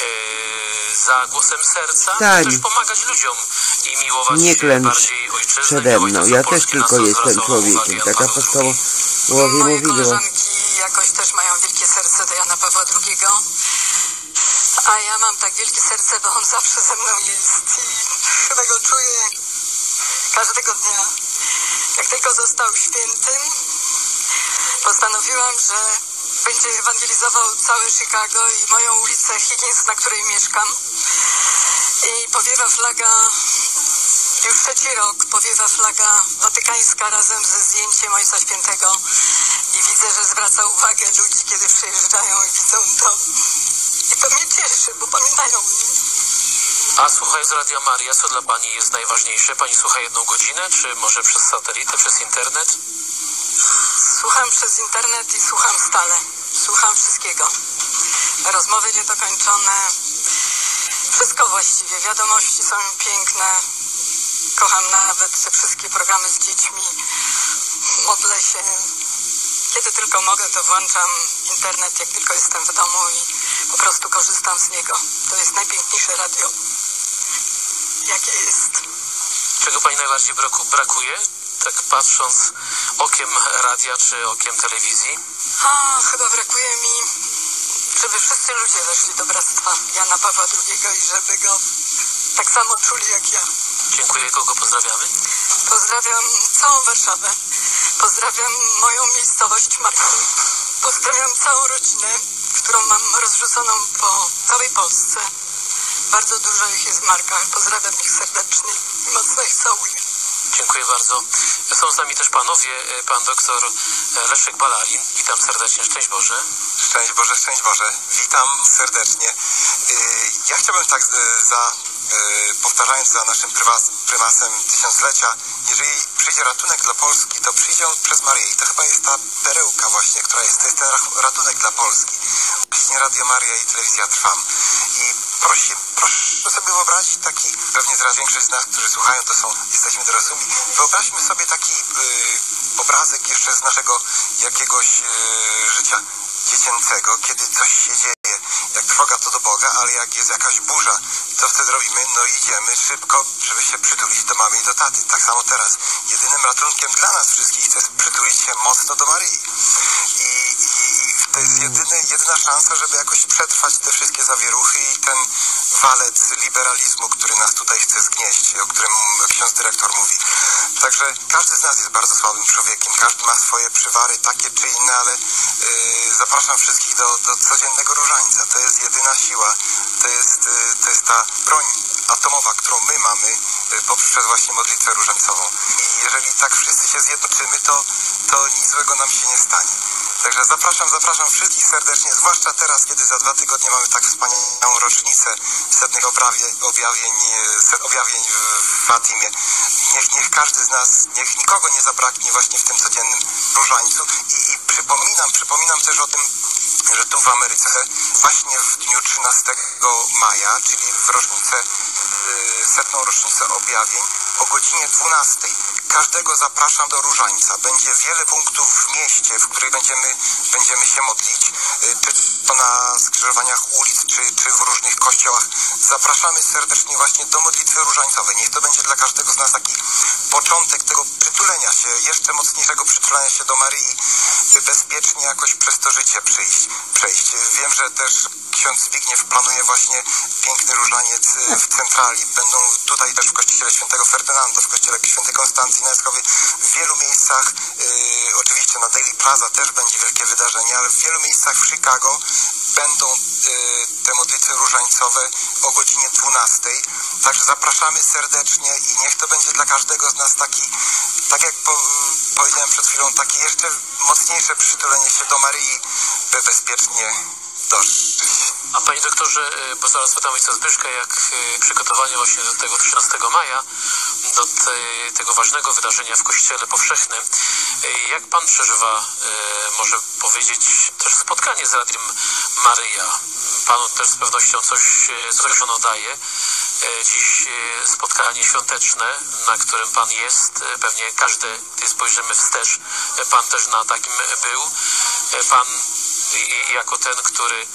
e, za głosem serca, Tak. też pomagać ludziom i miłować Nie klęcz bardziej ojczyznę, przede mną. Ja też tylko jestem człowiekiem. Tak Moje mówiło. koleżanki jakoś też mają wielkie serce do Jana Pawła II. A ja mam tak wielkie serce, bo on zawsze ze mną jest i chyba go czuję każdego dnia. Jak tylko został świętym, postanowiłam, że będzie ewangelizował całe Chicago i moją ulicę Higgins, na której mieszkam. I powiewa flaga, już trzeci rok powiewa flaga watykańska razem ze zdjęciem Ojca Świętego. I widzę, że zwraca uwagę ludzi, kiedy przyjeżdżają i widzą to. I to mnie cieszy, bo pamiętają mnie. A słuchając Radia Maria, co dla Pani jest najważniejsze? Pani słucha jedną godzinę, czy może przez satelitę, przez internet? Słucham przez internet i słucham stale. Słucham wszystkiego. Rozmowy niedokończone. Wszystko właściwie. Wiadomości są piękne. Kocham nawet te wszystkie programy z dziećmi. Modlę się. Kiedy tylko mogę, to włączam internet, jak tylko jestem w domu i po prostu korzystam z niego. To jest najpiękniejsze radio, jakie jest. Czego Pani najbardziej braku, brakuje? Tak patrząc okiem radia czy okiem telewizji? A, chyba brakuje mi, żeby wszyscy ludzie weszli do Bractwa Jana Pawła II i żeby go tak samo czuli jak ja. Dziękuję. Kogo pozdrawiamy? Pozdrawiam całą Warszawę. Pozdrawiam moją miejscowość Marki. Pozdrawiam całą rodzinę, którą mam rozrzuconą po całej Polsce. Bardzo dużo ich jest w Markach. Pozdrawiam ich serdecznie i mocno ich całuję. Dziękuję bardzo. Są z nami też panowie. E, Pan doktor Leszek Balarin. Witam serdecznie. Szczęść Boże. Szczęść Boże, szczęść Boże. Witam serdecznie. Y, Ja chciałbym tak za, powtarzając za naszym prymas, prymasem tysiąclecia, jeżeli przyjdzie ratunek dla Polski, to przyjdzie on przez Maryję. I to chyba jest ta perełka właśnie, która jest, to jest ten ratunek dla Polski. Właśnie Radio Maria i Telewizja Trwam. I prosi, proszę sobie wyobrazić taki, pewnie coraz większość z nas, którzy słuchają, to są, jesteśmy dorosłymi, wyobraźmy sobie taki y, obrazek jeszcze z naszego jakiegoś y, życia dziecięcego, kiedy coś się dzieje, jak trwoga to do Boga, ale jak jest jakaś burza, to wtedy robimy, no idziemy szybko, żeby się przytulić do mamy i do taty. Tak samo teraz. Jedynym ratunkiem dla nas wszystkich to jest przytulić się mocno do Maryi. I, i to jest jedyny, jedyna szansa, żeby jakoś przetrwać te wszystkie zawieruchy i ten walec liberalizmu, który nas tutaj chce zgnieść, o którym ksiądz dyrektor mówi. Także każdy z nas jest bardzo słabym człowiekiem, każdy ma swoje przywary, takie czy inne, ale yy, zapraszam wszystkich do, do codziennego różańca. To jest jedyna siła, to jest, yy, to jest ta broń atomowa, którą my mamy yy, poprzez właśnie modlitwę różańcową. I jeżeli tak wszyscy się zjednoczymy, to, to nic złego nam się nie stanie. Także zapraszam, zapraszam wszystkich serdecznie, zwłaszcza teraz, kiedy za dwa tygodnie mamy tak wspaniałą rocznicę setnych obrawie, objawień, objawień w Fatimie. Niech, niech każdy z nas, niech nikogo nie zabraknie właśnie w tym codziennym różańcu. I, i przypominam, przypominam też o tym, że tu w Ameryce właśnie w dniu 13 maja, czyli w rocznicę, y, setną rocznicę objawień, o godzinie 12 każdego zapraszam do Różańca. Będzie wiele punktów w mieście, w których będziemy, będziemy się modlić, y, czy to na skrzyżowaniach ulic, czy, czy w różnych kościołach. Zapraszamy serdecznie właśnie do modlitwy różańcowej. Niech to będzie dla każdego z nas taki początek tego przytulenia się, jeszcze mocniejszego przytulenia się do Maryi, by bezpiecznie jakoś przez to życie przyjść, przejść. Wiem, że też ksiądz Zbigniew planuje właśnie piękny różaniec y, w centrali. Będą tutaj też w kościele świętego Ferdynanda, w kościele świętej Konstancji w wielu miejscach, y, oczywiście na Daily Plaza też będzie wielkie wydarzenie, ale w wielu miejscach w Chicago będą y, te modlitwy różańcowe o godzinie 12. Także zapraszamy serdecznie i niech to będzie dla każdego z nas taki, tak jak po, powiedziałem przed chwilą, takie jeszcze mocniejsze przytulenie się do Maryi, by bezpiecznie A panie doktorze, y, bo zaraz pytam ojca Zbyszka, jak y, przygotowania właśnie do tego 13 maja, do te, tego ważnego wydarzenia w Kościele Powszechnym. Y, Jak pan przeżywa, może powiedzieć, też spotkanie z Radiem Maryja? Panu też z pewnością coś, coś ono daje. Dziś spotkanie świąteczne, na którym pan jest. Pewnie każdy, gdy spojrzymy wstecz, pan też na takim był. Pan i- i jako ten, który,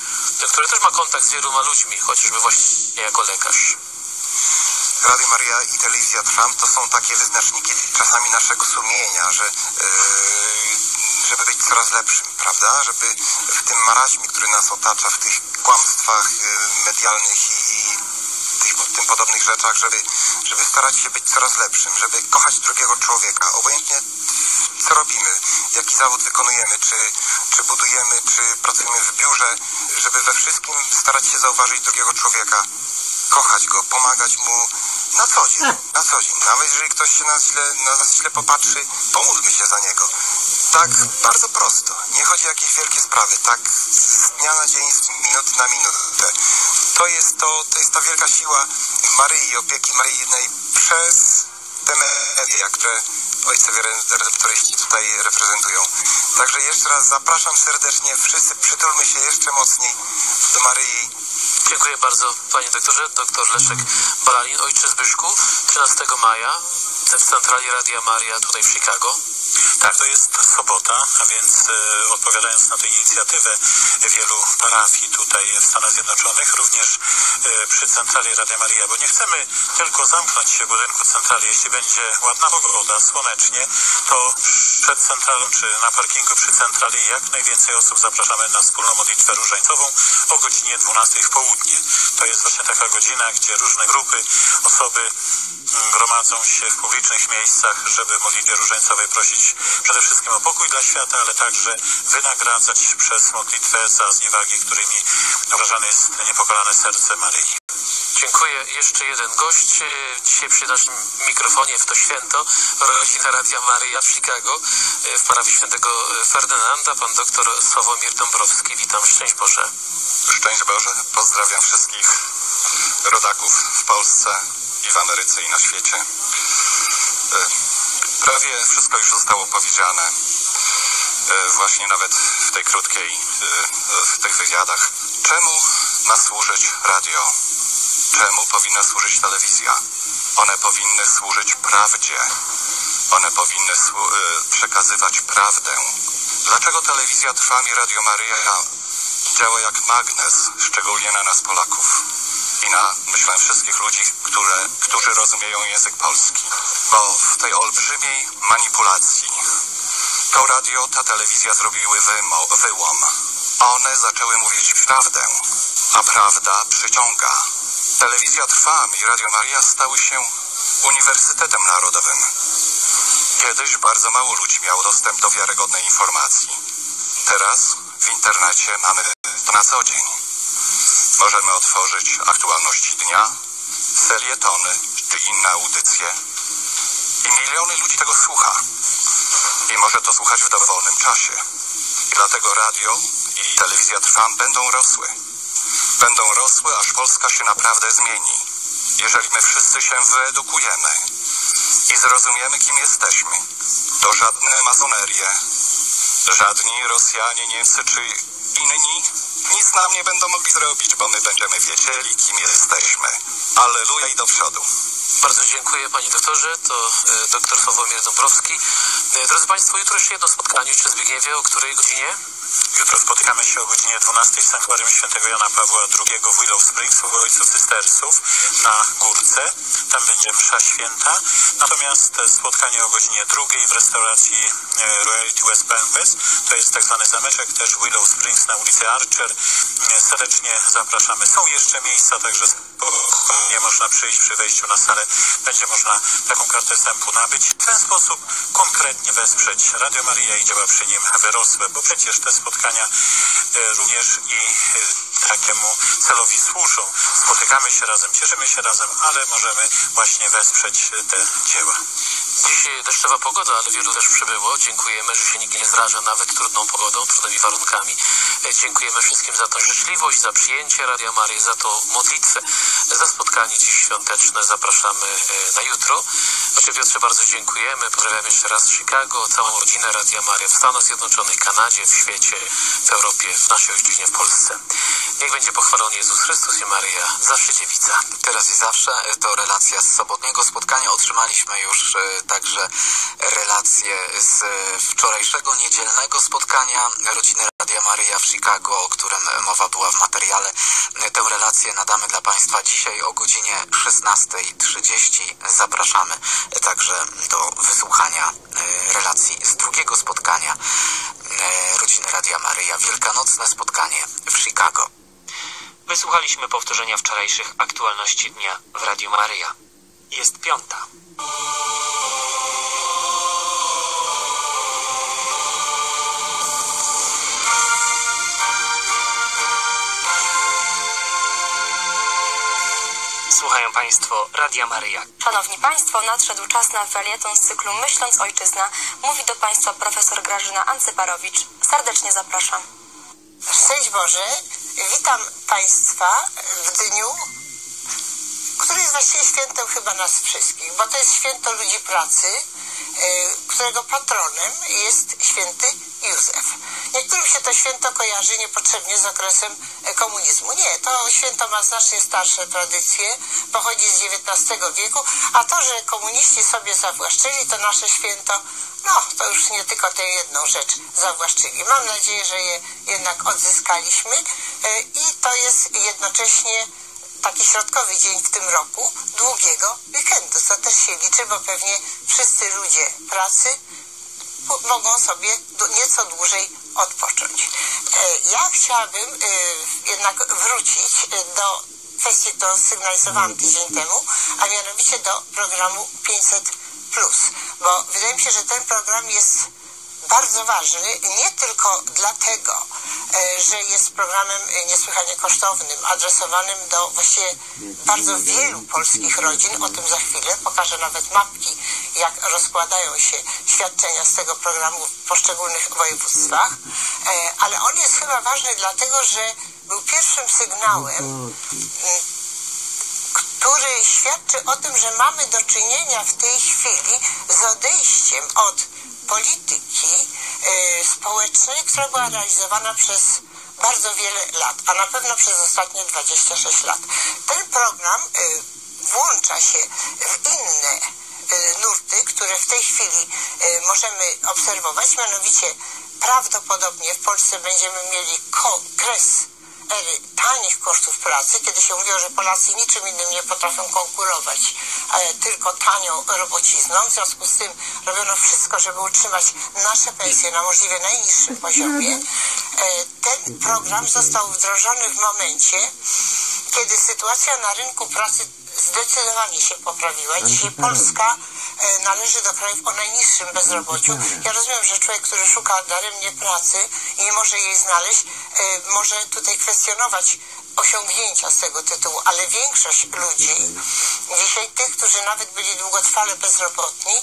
który też ma kontakt z wieloma ludźmi, chociażby właśnie jako lekarz. Radio Maria i Telewizja Trwam to są takie wyznaczniki czasami naszego sumienia, że yy, żeby być coraz lepszym, prawda? Żeby w tym maraźmie, który nas otacza, w tych kłamstwach yy, medialnych i, i tych tym podobnych rzeczach, żeby, żeby starać się być coraz lepszym, żeby kochać drugiego człowieka, obojętnie co robimy, jaki zawód wykonujemy, czy, czy budujemy, czy pracujemy w biurze, żeby we wszystkim starać się zauważyć drugiego człowieka, kochać go, pomagać mu na co dzień, na co dzień. Nawet jeżeli ktoś się nas źle, na nas źle popatrzy, pomódlmy się za niego. Tak bardzo prosto. Nie chodzi o jakieś wielkie sprawy. Tak z dnia na dzień, z minuty na minutę. To jest to, to jest ta wielka siła Maryi, opieki Maryjnej przez te media, które ojcowie redaktoryści tutaj reprezentują. Także jeszcze raz zapraszam serdecznie. Wszyscy przytulmy się jeszcze mocniej do Maryi. Dziękuję bardzo panie doktorze. Doktor Leszek Balalin, ojcze Zbyszku, 13 maja w centrali Radia Maria tutaj w Chicago. Tak, to jest sobota, a więc e, odpowiadając na tę inicjatywę wielu parafii tutaj w Stanach Zjednoczonych, również e, przy centrali Radia Maria, bo nie chcemy tylko zamknąć się w budynku centrali. Jeśli będzie ładna pogoda, słonecznie, to przed centralą czy na parkingu przy centrali jak najwięcej osób zapraszamy na wspólną modlitwę różańcową o godzinie 12 w południe. To jest właśnie taka godzina, gdzie różne grupy, osoby mm, gromadzą się w publicznych miejscach, żeby w modlitwie różańcowej prosić przede wszystkim o pokój dla świata, ale także wynagradzać przez modlitwę za zniewagi, którymi obrażane jest niepokalane serce Maryi. Dziękuję. Jeszcze jeden gość e, dzisiaj przy naszym mikrofonie w to święto rodzina Radia Maryja w Chicago e, w parafii świętego e, Ferdynanda, pan doktor Sławomir Dąbrowski. Witam. Szczęść Boże. Szczęść Boże. Pozdrawiam wszystkich rodaków w Polsce i w Ameryce i na świecie. Prawie wszystko już zostało powiedziane. Właśnie nawet w tej krótkiej, w tych wywiadach. Czemu ma służyć radio? Czemu powinna służyć telewizja? One powinny służyć prawdzie. One powinny przekazywać prawdę. Dlaczego telewizja Trwam i Radio Maryja działa jak magnes, szczególnie na nas Polaków i na, myślę, wszystkich ludzi, które, którzy rozumieją język polski? Bo w tej olbrzymiej manipulacji to radio, ta telewizja zrobiły wymo, wyłom. One zaczęły mówić prawdę, a prawda przyciąga. Telewizja Trwam i Radio Maria stały się Uniwersytetem Narodowym. Kiedyś bardzo mało ludzi miało dostęp do wiarygodnej informacji. Teraz w internecie mamy to na co dzień. Możemy otworzyć aktualności dnia, felietony czy inne audycje i miliony ludzi tego słucha. I może to słuchać w dowolnym czasie. I dlatego radio i telewizja Trwam będą rosły. Będą rosły, aż Polska się naprawdę zmieni. Jeżeli my wszyscy się wyedukujemy i zrozumiemy, kim jesteśmy, to żadne masonerie, żadni Rosjanie, Niemcy czy inni nic nam nie będą mogli zrobić, bo my będziemy wiedzieli, kim jesteśmy. Alleluja i do przodu. Bardzo dziękuję panie doktorze. To e, doktor Sławomir Dąbrowski. E, drodzy państwo, jutro jeszcze jedno spotkanie w Zbigniewie. O której godzinie? Jutro spotykamy się o godzinie 12 w Sanktuarium Świętego Jana Pawła II w Willow Springs u Ojców Cystersów na Górce. Tam będzie msza święta. Natomiast spotkanie o godzinie drugiej w restauracji e, Royalty West Banquet. To jest tak zwany zameczek też Willow Springs na ulicy Archer. E, serdecznie zapraszamy. Są jeszcze miejsca, także nie można przyjść przy wejściu na salę. Będzie można taką kartę wstępu nabyć. W ten sposób konkretnie wesprzeć Radio Maria i działa przy nim wyrosłe, bo przecież te spotkania e, również i e, takiemu celowi służą. Spotykamy się razem, cieszymy się razem, ale możemy właśnie wesprzeć te dzieła. Dzisiaj deszczowa pogoda, ale wielu też przybyło. Dziękujemy, że się nikt nie zraża nawet trudną pogodą, trudnymi warunkami. E, dziękujemy wszystkim za tą życzliwość, za przyjęcie Radia Marii, za tą modlitwę, za spotkanie dziś świąteczne. Zapraszamy na jutro. Panie Piotrze, bardzo dziękujemy. Pozdrawiam jeszcze raz Chicago, całą rodzinę Radia Maria w Stanach Zjednoczonych, Kanadzie, w świecie, w Europie, w naszej ojczyźnie, w Polsce. Niech będzie pochwalony Jezus Chrystus i Maryja, zawsze dziewica. Teraz i zawsze to relacja z sobotniego spotkania. Otrzymaliśmy już także relacje z wczorajszego niedzielnego spotkania rodziny Radia Maryja w Chicago, o którym mowa była w materiale. Tę relację nadamy dla Państwa dzisiaj o godzinie 16.30. Zapraszamy także do wysłuchania relacji z drugiego spotkania rodziny Radia Maryja. Wielkanocne spotkanie w Chicago. Wysłuchaliśmy powtórzenia wczorajszych aktualności dnia w Radiu Maryja. Jest piąta. Słuchają Państwo Radia Maryja. Szanowni Państwo, nadszedł czas na felieton z cyklu Myśląc Ojczyzna. Mówi do Państwa profesor Grażyna Ancyparowicz. Serdecznie zapraszam. Szczęść Boże, witam Państwa w dniu, który jest właściwie świętem chyba nas wszystkich, bo to jest święto ludzi pracy, y, którego patronem jest święty Józef. Niektórym się to święto kojarzy niepotrzebnie z okresem e, komunizmu. Nie, to święto ma znacznie starsze tradycje, pochodzi z XIX wieku, a to, że komuniści sobie zawłaszczyli to nasze święto, no to już nie tylko tę jedną rzecz zawłaszczyli. Mam nadzieję, że je jednak odzyskaliśmy e, i to jest jednocześnie taki środkowy dzień w tym roku długiego weekendu, co też się liczy, bo pewnie wszyscy ludzie pracy mogą sobie nieco dłużej odpocząć. E, ja chciałabym e, jednak wrócić do kwestii, którą sygnalizowałam tydzień temu, a mianowicie do programu 500 bo wydaje mi się, że ten program jest bardzo ważny nie tylko dlatego, e, że jest programem niesłychanie kosztownym, adresowanym do właściwie bardzo wielu polskich rodzin, o tym za chwilę, pokażę nawet mapki, jak rozkładają się świadczenia z tego programu w poszczególnych województwach, e, ale on jest chyba ważny dlatego, że był pierwszym sygnałem który świadczy o tym, że mamy do czynienia w tej chwili z odejściem od polityki y, społecznej, która była realizowana przez bardzo wiele lat, a na pewno przez ostatnie 26 lat. Ten program y, włącza się w inne y, nurty, które w tej chwili możemy obserwować, mianowicie prawdopodobnie w Polsce będziemy mieli kres ery tanich kosztów pracy, kiedy się mówiło, że Polacy niczym innym nie potrafią konkurować, ale tylko tanią robocizną. W związku z tym robiono wszystko, żeby utrzymać nasze pensje na możliwie najniższym poziomie. E, ten program został wdrożony w momencie, kiedy sytuacja na rynku pracy zdecydowanie się poprawiła. Dzisiaj Polska e, należy do krajów o najniższym bezrobociu. Ja rozumiem, że człowiek, który szuka daremnie pracy i nie może jej znaleźć, e, może tutaj kwestionować osiągnięcia z tego tytułu, ale większość ludzi, dzisiaj tych, którzy nawet byli długotrwale bezrobotni,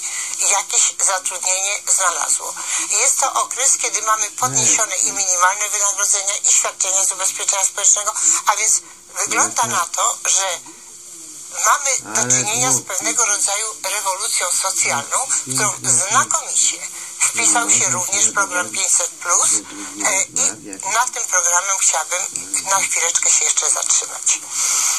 jakieś zatrudnienie znalazło. Jest to okres, kiedy mamy podniesione i minimalne wynagrodzenia i świadczenia z ubezpieczenia społecznego, a więc wygląda na to, że mamy do czynienia z pewnego rodzaju rewolucją socjalną, w którą znakomicie wpisał się również program 500 plus e, i nad tym programem chciałabym na chwileczkę się jeszcze zatrzymać.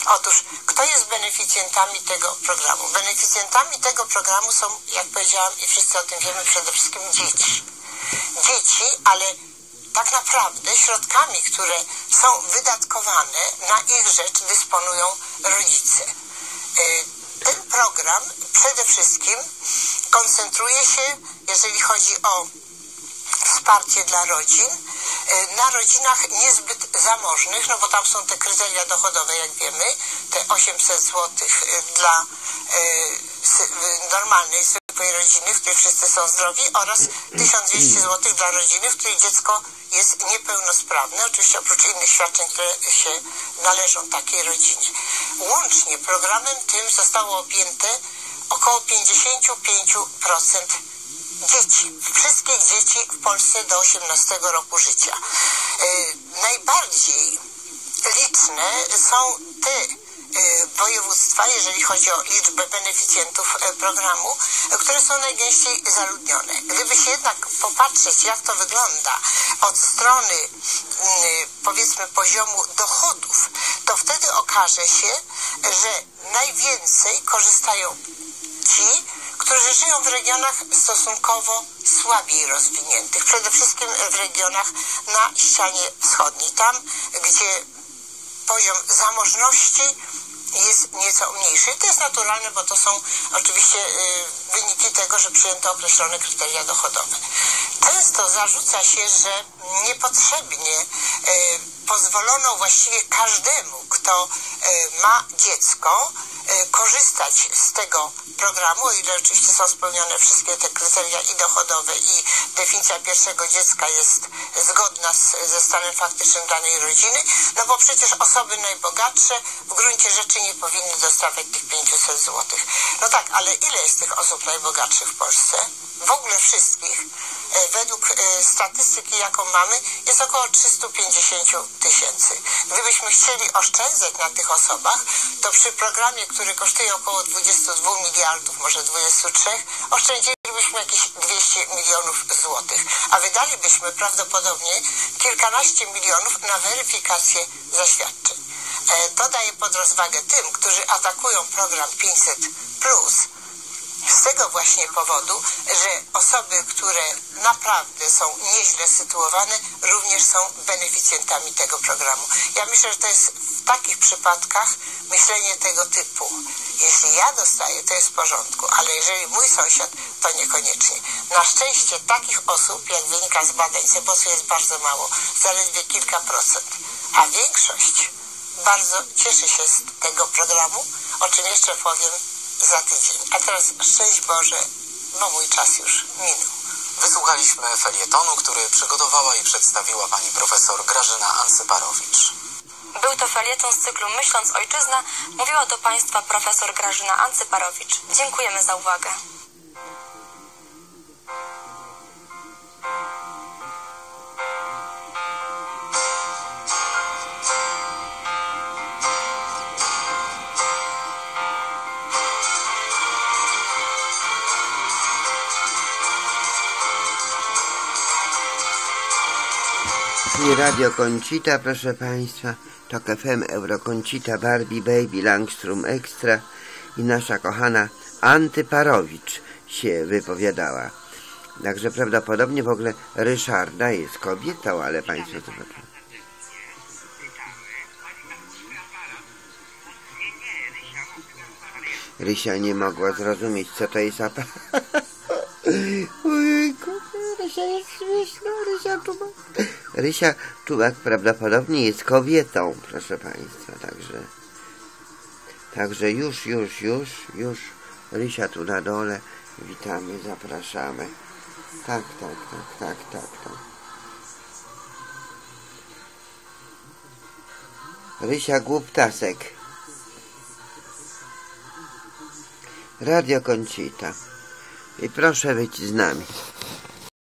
Otóż, kto jest beneficjentami tego programu? Beneficjentami tego programu są, jak powiedziałam i wszyscy o tym wiemy, przede wszystkim dzieci. Dzieci, ale tak naprawdę środkami, które są wydatkowane na ich rzecz dysponują rodzice. E, ten program przede wszystkim koncentruje się, jeżeli chodzi o wsparcie dla rodzin, e, na rodzinach niezbyt zamożnych, no bo tam są te kryteria dochodowe, jak wiemy, te 800 zł dla e, normalnej, zwykłej rodziny, w której wszyscy są zdrowi oraz 1200 zł dla rodziny, w której dziecko jest niepełnosprawne, oczywiście oprócz innych świadczeń, które się należą takiej rodzinie. Łącznie programem tym zostało objęte około 55% dzieci, wszystkich dzieci w Polsce do 18 roku życia. Yy, najbardziej liczne są te Y, województwa, jeżeli chodzi o liczbę beneficjentów y, programu, y, które są najgęściej zaludnione. Gdyby się jednak popatrzeć, jak to wygląda od strony powiedzmy poziomu dochodów, to wtedy okaże się, że najwięcej korzystają ci, którzy żyją w regionach stosunkowo słabiej rozwiniętych, przede wszystkim w regionach na ścianie wschodniej, tam gdzie poziom zamożności jest nieco mniejszy. To jest naturalne, bo to są oczywiście y, wyniki tego, że przyjęto określone kryteria dochodowe. Często zarzuca się, że niepotrzebnie y, pozwolono właściwie każdemu, kto ma dziecko, korzystać z tego programu, o ile oczywiście są spełnione wszystkie te kryteria i dochodowe i definicja pierwszego dziecka jest zgodna z, ze stanem faktycznym danej rodziny, no bo przecież osoby najbogatsze w gruncie rzeczy nie powinny dostawać tych 500 zł. No tak, ale ile jest tych osób najbogatszych w Polsce? W ogóle wszystkich. Według statystyki, jaką mamy, jest około 350 tysięcy. Gdybyśmy chcieli oszczędzać na tych osobach, to przy programie, który kosztuje około 22 miliardów, może 23, oszczędzilibyśmy jakieś 200 milionów złotych, a wydalibyśmy prawdopodobnie kilkanaście milionów na weryfikację zaświadczeń. To daje pod rozwagę tym, którzy atakują program 500 plus, z tego właśnie powodu, że osoby, które naprawdę są nieźle sytuowane, również są beneficjentami tego programu. Ja myślę, że to jest w takich przypadkach myślenie tego typu. Jeśli ja dostaję, to jest w porządku, ale jeżeli mój sąsiad, to niekoniecznie. Na szczęście takich osób, jak wynika z badań CEPOS-u jest bardzo mało, zaledwie kilka procent, a większość bardzo cieszy się z tego programu, o czym jeszcze powiem za tydzień. A teraz szczęść Boże, bo mój czas już minął. Wysłuchaliśmy felietonu, który przygotowała i przedstawiła pani profesor Grażyna Ancyparowicz. Był to felieton z cyklu Myśląc Ojczyzna. Mówiła do Państwa profesor Grażyna Ancyparowicz. Dziękujemy za uwagę. Czyli Radio Koncita, proszę Państwa, to FM Eurokoncita, Barbie, Baby, Langstrom Extra i nasza kochana Antyparowicz się wypowiadała. Także prawdopodobnie w ogóle Ryszarda jest kobietą, ale Państwo zobaczą. Rysia nie mogła zrozumieć, co to jest aparat. Rysia jest śmieszna, Rysia Czubak. Rysia Czubak prawdopodobnie jest kobietą, proszę Państwa, także także już, już, już, już Rysia tu na dole, witamy, zapraszamy. Tak, tak, tak, tak, tak, tak. Rysia Głuptasek. Radio Koncita. I proszę być z nami.